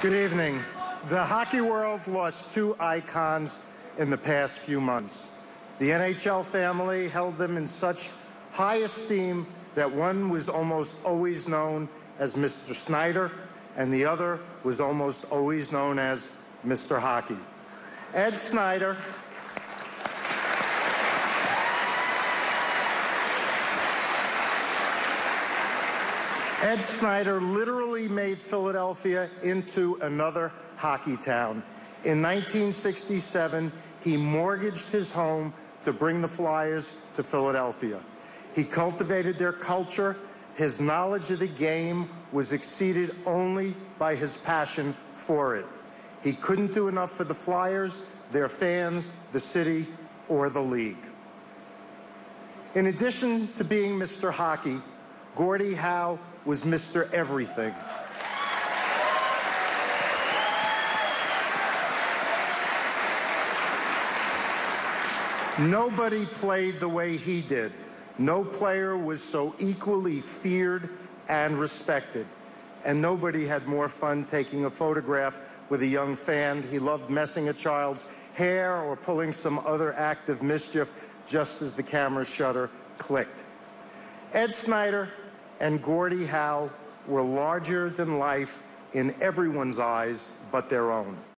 Good evening. The hockey world lost two icons in the past few months. The NHL family held them in such high esteem that one was almost always known as Mr. Snider, and the other was almost always known as Mr. Hockey. Ed Snider Ed Snider literally made Philadelphia into another hockey town. In 1967, he mortgaged his home to bring the Flyers to Philadelphia. He cultivated their culture. His knowledge of the game was exceeded only by his passion for it. He couldn't do enough for the Flyers, their fans, the city, or the league. In addition to being Mr. Hockey, Gordie Howe was Mr. Everything. Nobody played the way he did. No player was so equally feared and respected. And nobody had more fun taking a photograph with a young fan. He loved messing a child's hair or pulling some other act of mischief just as the camera shutter clicked. Ed Snider and Gordie Howe were larger than life in everyone's eyes but their own.